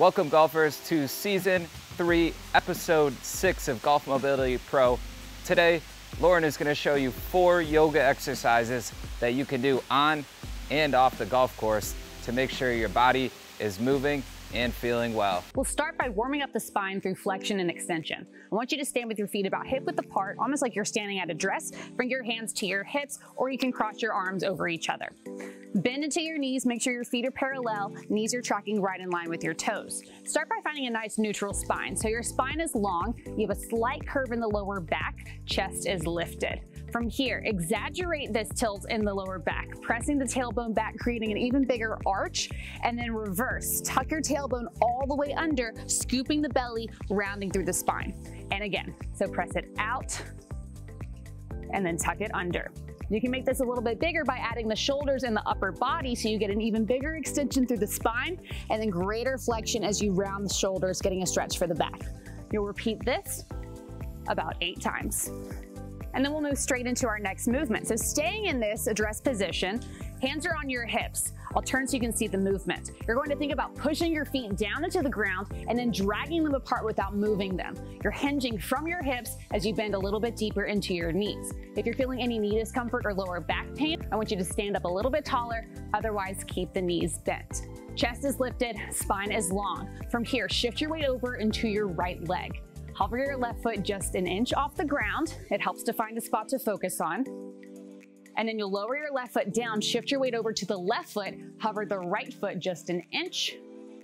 Welcome golfers to season three, episode six of Golf Mobility Pro. Today, Lauren is gonna show you four yoga exercises that you can do on and off the golf course to make sure your body is moving and feeling well. We'll start by warming up the spine through flexion and extension. I want you to stand with your feet about hip width apart, almost like you're standing at address. Bring your hands to your hips, or you can cross your arms over each other. Bend into your knees, make sure your feet are parallel, knees are tracking right in line with your toes. Start by finding a nice neutral spine. So your spine is long, you have a slight curve in the lower back, chest is lifted. From here, exaggerate this tilt in the lower back, pressing the tailbone back, creating an even bigger arch, and then reverse. Tuck your tailbone all the way under, scooping the belly, rounding through the spine. And again, so press it out, and then tuck it under. You can make this a little bit bigger by adding the shoulders and the upper body so you get an even bigger extension through the spine and then greater flexion as you round the shoulders, getting a stretch for the back. You'll repeat this about eight times. And then we'll move straight into our next movement. So staying in this address position, hands are on your hips. I'll turn so you can see the movement. You're going to think about pushing your feet down into the ground and then dragging them apart without moving them. You're hinging from your hips as you bend a little bit deeper into your knees. If you're feeling any knee discomfort or lower back pain, I want you to stand up a little bit taller, otherwise keep the knees bent. Chest is lifted, spine is long. From here, shift your weight over into your right leg. Hover your left foot just an inch off the ground. It helps to find a spot to focus on. And then you'll lower your left foot down, shift your weight over to the left foot, hover the right foot just an inch.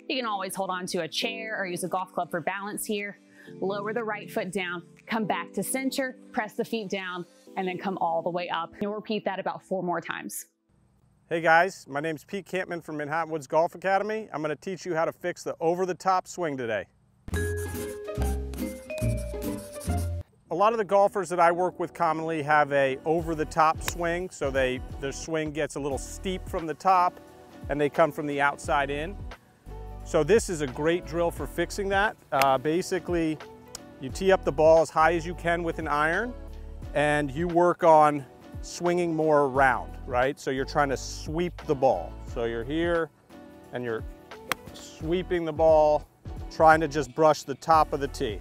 You can always hold on to a chair or use a golf club for balance here. Lower the right foot down, come back to center, press the feet down, and then come all the way up. You'll repeat that about four more times. Hey guys, my name is Pete Kampmann from Manhattan Woods Golf Academy. I'm gonna teach you how to fix the over-the-top swing today. Lot of the golfers that I work with commonly have a over-the-top swing, so they their swing gets a little steep from the top and they come from the outside in. So this is a great drill for fixing that. Uh, basically, you tee up the ball as high as you can with an iron and you work on swinging more around, right? So you're trying to sweep the ball. So you're here and you're sweeping the ball, trying to just brush the top of the tee.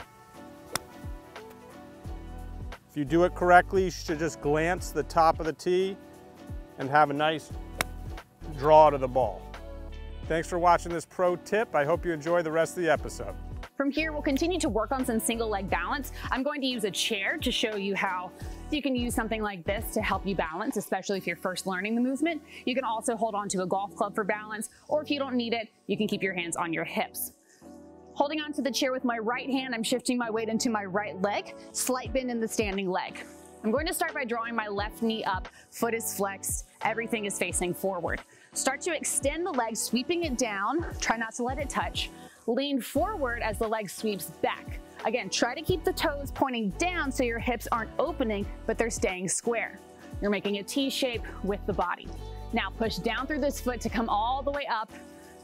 If you do it correctly, you should just glance the top of the tee and have a nice draw to the ball. Thanks for watching this pro tip. I hope you enjoy the rest of the episode. From here, we'll continue to work on some single leg balance. I'm going to use a chair to show you how you can use something like this to help you balance, especially if you're first learning the movement. You can also hold onto a golf club for balance, or if you don't need it, you can keep your hands on your hips. Holding onto the chair with my right hand, I'm shifting my weight into my right leg, slight bend in the standing leg. I'm going to start by drawing my left knee up, foot is flexed, everything is facing forward. Start to extend the leg, sweeping it down, try not to let it touch. Lean forward as the leg sweeps back. Again, try to keep the toes pointing down so your hips aren't opening, but they're staying square. You're making a T shape with the body. Now push down through this foot to come all the way up,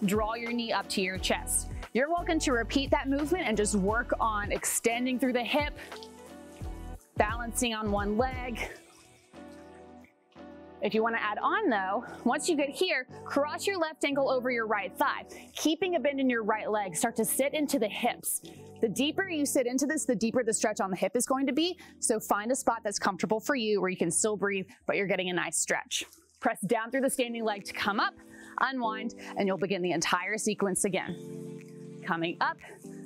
draw your knee up to your chest. You're welcome to repeat that movement and just work on extending through the hip, balancing on one leg. If you want to add on though, once you get here, cross your left ankle over your right thigh, keeping a bend in your right leg. Start to sit into the hips. The deeper you sit into this, the deeper the stretch on the hip is going to be. So find a spot that's comfortable for you where you can still breathe, but you're getting a nice stretch. Press down through the standing leg to come up, unwind, and you'll begin the entire sequence again coming up.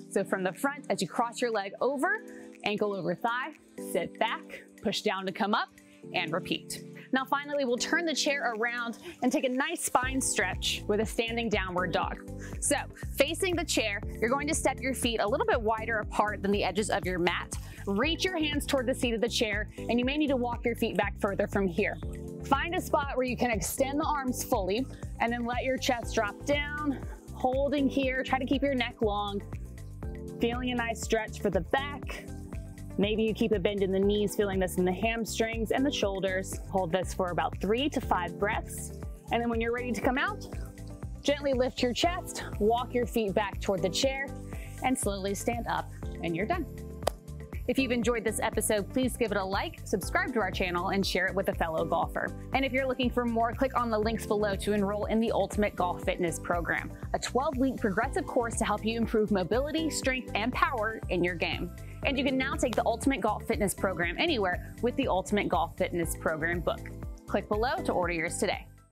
So from the front, as you cross your leg over, ankle over thigh, sit back, push down to come up, and repeat. Now finally, we'll turn the chair around and take a nice spine stretch with a standing downward dog. So facing the chair, you're going to step your feet a little bit wider apart than the edges of your mat. Reach your hands toward the seat of the chair, and you may need to walk your feet back further from here. Find a spot where you can extend the arms fully, and then let your chest drop down, holding here. Try to keep your neck long. Feeling a nice stretch for the back. Maybe you keep a bend in the knees, feeling this in the hamstrings and the shoulders. Hold this for about three to five breaths. And then when you're ready to come out, gently lift your chest, walk your feet back toward the chair, and slowly stand up, and you're done. If you've enjoyed this episode, please give it a like, subscribe to our channel, and share it with a fellow golfer. And if you're looking for more, click on the links below to enroll in the Ultimate Golf Fitness Program, a 12 week progressive course to help you improve mobility, strength, and power in your game. And you can now take the Ultimate Golf Fitness Program anywhere with the Ultimate Golf Fitness Program book. Click below to order yours today.